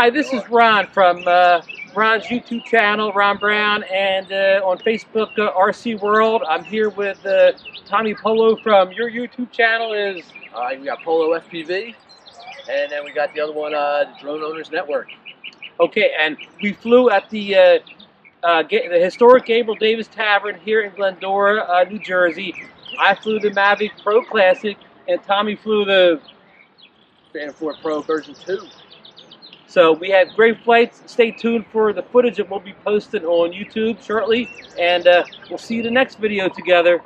Hi, this is Ron from uh, Ron's YouTube channel, Ron Brown, and uh, on Facebook, uh, RC World. I'm here with uh, Tommy Polo from your YouTube channel. Is Uh, we got Polo FPV, and then we got the other one, uh, the Drone Owners Network. okay, and we flew at the uh, uh, the historic Gabriel Davies Tavern here in Glendora, uh, New Jersey. I flew the Mavic Pro Classic, and Tommy flew the. Phantom 4 Pro version 2. So we had great flights. Stay tuned for the footage that will be posted on YouTube shortly, and uh, we'll see you the next video together.